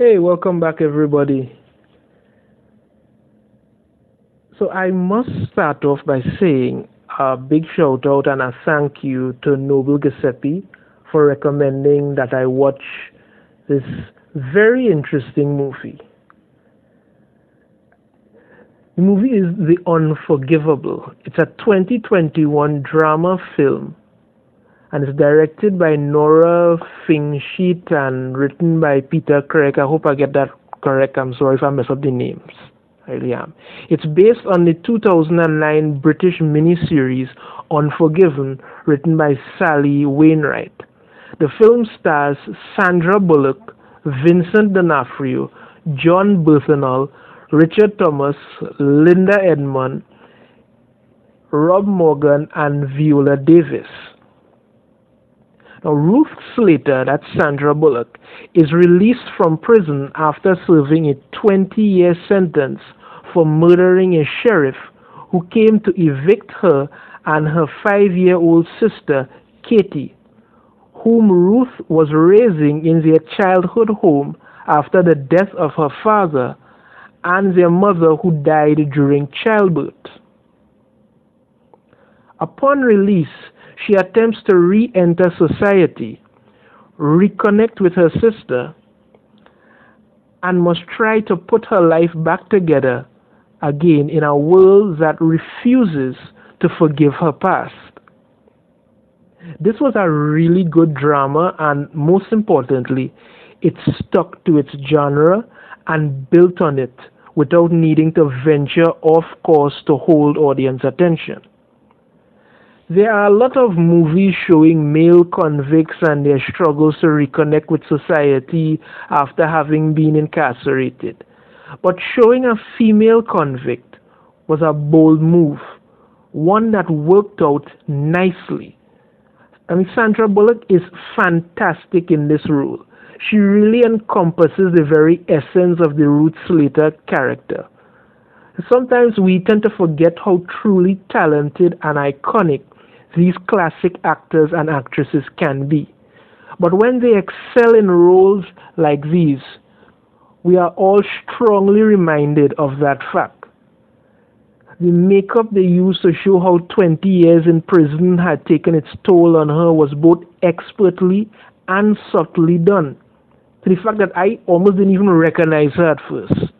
Hey, welcome back, everybody. So, I must start off by saying a big shout out and a thank you to Noble Giuseppe for recommending that I watch this very interesting movie. The movie is The Unforgivable. It's a 2021 drama film and it's directed by Nora Fingscheidt and written by Peter Craig. I hope I get that correct. I'm sorry if I mess up the names. I really am. It's based on the 2009 British miniseries Unforgiven, written by Sally Wainwright. The film stars Sandra Bullock, Vincent D'Onofrio, Jon Bernthal, Richard Thomas, Linda Edmond, Rob Morgan, and Viola Davis. Now, Ruth Slater, that's Sandra Bullock, is released from prison after serving a 20 year sentence for murdering a sheriff who came to evict her and her five year old sister, Katie, whom Ruth was raising in their childhood home after the death of her father and their mother who died during childbirth. Upon release, she attempts to re enter society, reconnect with her sister, and must try to put her life back together again in a world that refuses to forgive her past. This was a really good drama, and most importantly, it stuck to its genre and built on it without needing to venture off course to hold audience attention. There are a lot of movies showing male convicts and their struggles to reconnect with society after having been incarcerated. But showing a female convict was a bold move, one that worked out nicely. And Sandra Bullock is fantastic in this role she really encompasses the very essence of the Ruth Slater character. Sometimes we tend to forget how truly talented and iconic these classic actors and actresses can be. But when they excel in roles like these, we are all strongly reminded of that fact. The makeup they used to show how 20 years in prison had taken its toll on her was both expertly and subtly done to the fact that I almost didn't even recognize her at first.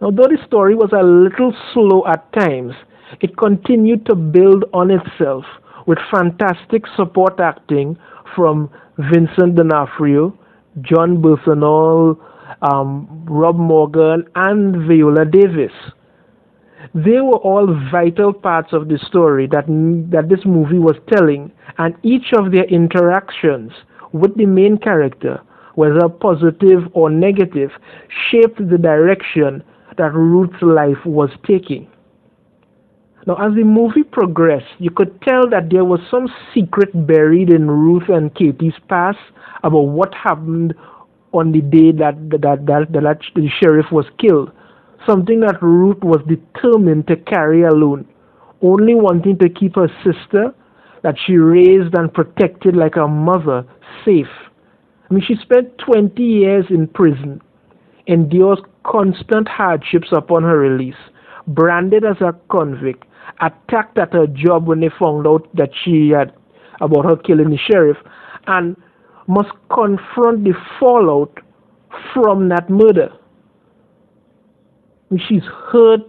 Now, though the story was a little slow at times, it continued to build on itself with fantastic support acting from Vincent D'Onofrio, Jon Bernthal, um, Rob Morgan, and Viola Davis. They were all vital parts of the story that, that this movie was telling, and each of their interactions with the main character, whether positive or negative, shaped the direction that Ruth's life was taking. Now, as the movie progressed, you could tell that there was some secret buried in Ruth and Katie's past about what happened on the day that, that, that, that the sheriff was killed. Something that Ruth was determined to carry alone, only wanting to keep her sister that she raised and protected like a mother safe. I mean, she spent 20 years in prison, endured constant hardships upon her release, branded as a convict, attacked at her job when they found out that she had about her killing the sheriff, and must confront the fallout from that murder. She's hurt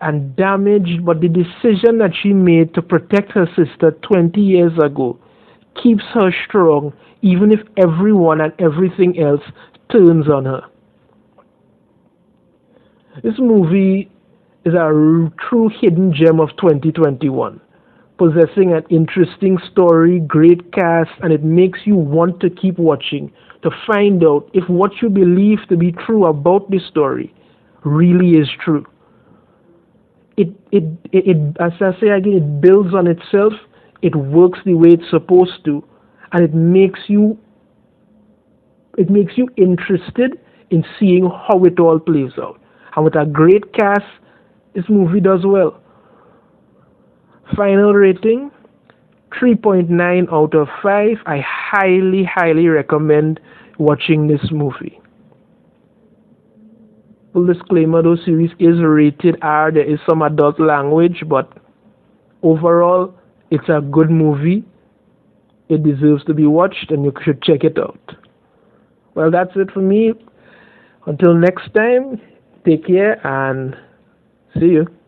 and damaged, but the decision that she made to protect her sister 20 years ago keeps her strong, even if everyone and everything else turns on her. This movie is a true hidden gem of 2021, possessing an interesting story, great cast, and it makes you want to keep watching to find out if what you believe to be true about the story really is true. It, it, it, it, as I say again, it builds on itself it works the way it's supposed to and it makes you it makes you interested in seeing how it all plays out and with a great cast this movie does well final rating 3.9 out of 5 i highly highly recommend watching this movie. Full disclaimer, though series is rated R. There is some adult language, but overall, it's a good movie. It deserves to be watched, and you should check it out. Well, that's it for me. Until next time, take care and see you.